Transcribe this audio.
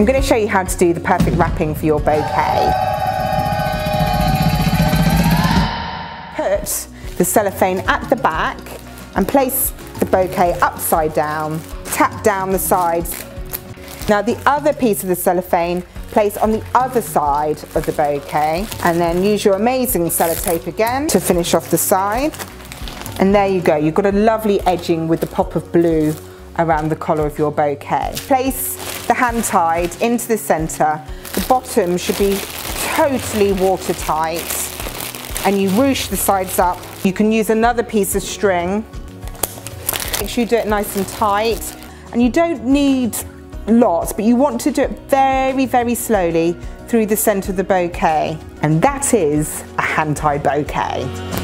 I'm going to show you how to do the perfect wrapping for your bouquet. Put the cellophane at the back and place the bouquet upside down. Tap down the sides. Now the other piece of the cellophane place on the other side of the bouquet and then use your amazing sellotape again to finish off the side. And there you go, you've got a lovely edging with the pop of blue around the collar of your bouquet. Place the hand tied into the center. The bottom should be totally watertight and you ruche the sides up. You can use another piece of string. Make sure you do it nice and tight. And you don't need lots, but you want to do it very, very slowly through the center of the bouquet. And that is a hand-tied bouquet.